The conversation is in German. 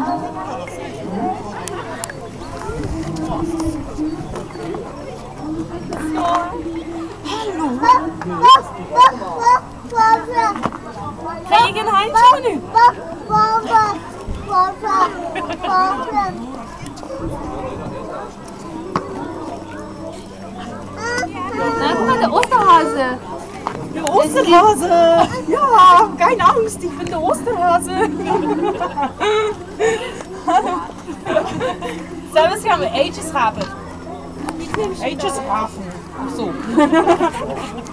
Handje nu? Na, guck mal, der Osterhase. Der Osterhase! Ja, keine Angst, ich bin der Osterhase. Zelfs gaan we eetjes schapen. Eetjes schapen. Zo.